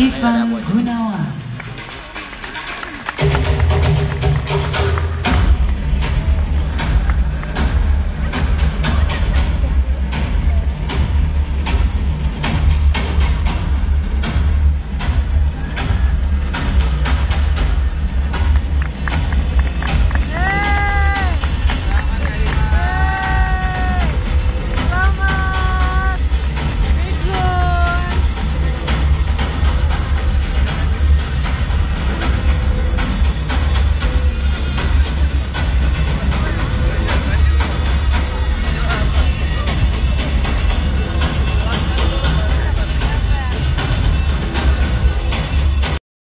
Ivan Gunawan.